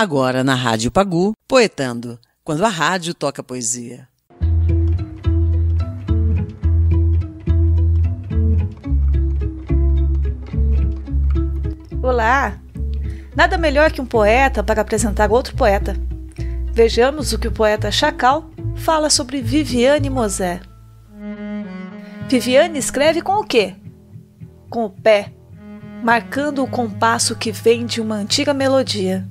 Agora na Rádio Pagu, Poetando, quando a rádio toca poesia. Olá! Nada melhor que um poeta para apresentar outro poeta. Vejamos o que o poeta Chacal fala sobre Viviane Mosé. Viviane escreve com o quê? Com o pé, marcando o compasso que vem de uma antiga melodia,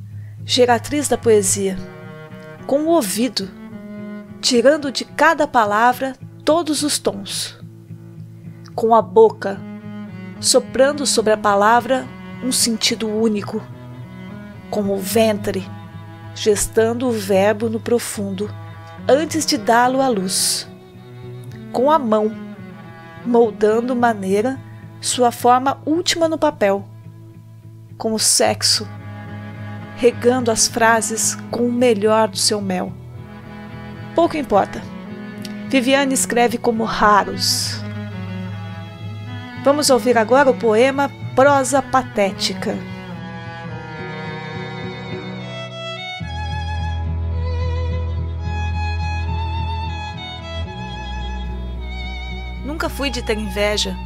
geratriz da poesia. Com o ouvido, tirando de cada palavra todos os tons. Com a boca, soprando sobre a palavra um sentido único. Com o ventre, gestando o verbo no profundo antes de dá-lo à luz. Com a mão, moldando maneira sua forma última no papel. Com o sexo, regando as frases com o melhor do seu mel. Pouco importa. Viviane escreve como raros. Vamos ouvir agora o poema Prosa Patética. Nunca fui de ter inveja,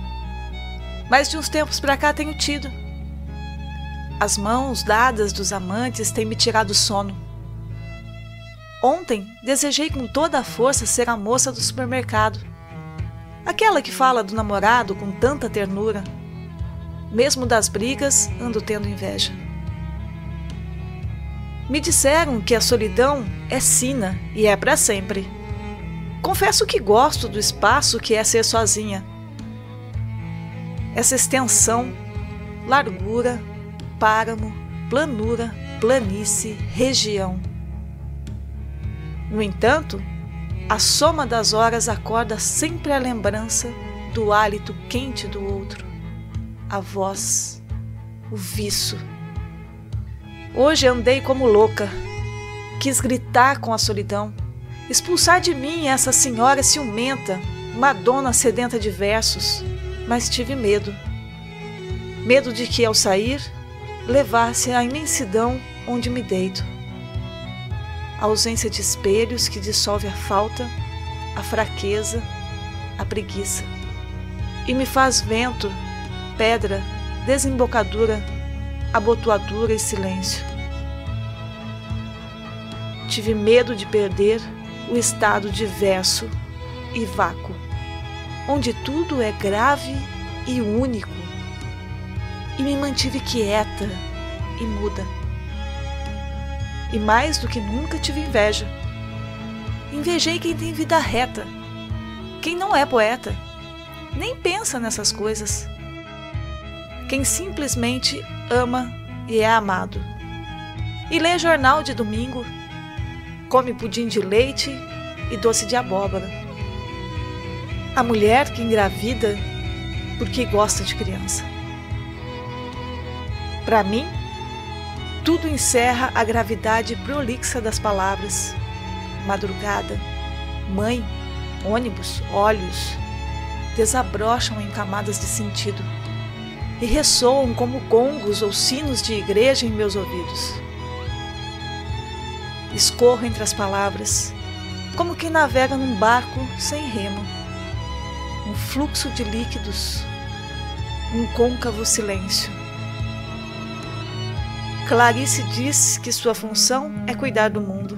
mas de uns tempos para cá tenho tido. As mãos dadas dos amantes têm me tirado o sono. Ontem desejei com toda a força ser a moça do supermercado. Aquela que fala do namorado com tanta ternura. Mesmo das brigas, ando tendo inveja. Me disseram que a solidão é sina e é para sempre. Confesso que gosto do espaço que é ser sozinha. Essa extensão, largura, páramo, planura, planície, região. No entanto, a soma das horas acorda sempre a lembrança do hálito quente do outro, a voz, o viço. Hoje andei como louca, quis gritar com a solidão expulsar de mim essa senhora ciumenta, Madonna sedenta de versos, mas tive medo. Medo de que, ao sair, levasse à imensidão onde me deito. A ausência de espelhos que dissolve a falta, a fraqueza, a preguiça. E me faz vento, pedra, desembocadura, abotoadura e silêncio. Tive medo de perder o estado de verso e vácuo, onde tudo é grave e único, e me mantive quieta e muda. E mais do que nunca tive inveja. Invejei quem tem vida reta, quem não é poeta, nem pensa nessas coisas, quem simplesmente ama e é amado. E lê jornal de domingo come pudim de leite e doce de abóbora. A mulher que engravida porque gosta de criança. Para mim, tudo encerra a gravidade prolixa das palavras. Madrugada, mãe, ônibus, olhos, desabrocham em camadas de sentido e ressoam como gongos ou sinos de igreja em meus ouvidos. Escorro entre as palavras, como quem navega num barco sem remo. Um fluxo de líquidos, um côncavo silêncio. Clarice diz que sua função é cuidar do mundo.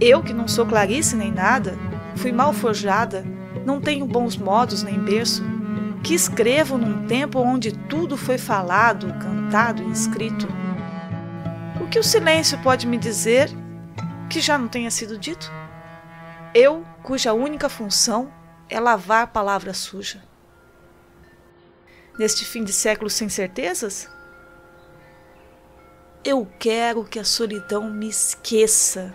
Eu, que não sou Clarice nem nada, fui mal forjada, não tenho bons modos nem berço, que escrevo num tempo onde tudo foi falado, cantado e escrito o que o silêncio pode me dizer que já não tenha sido dito? Eu, cuja única função é lavar palavra suja. Neste fim de século sem certezas? Eu quero que a solidão me esqueça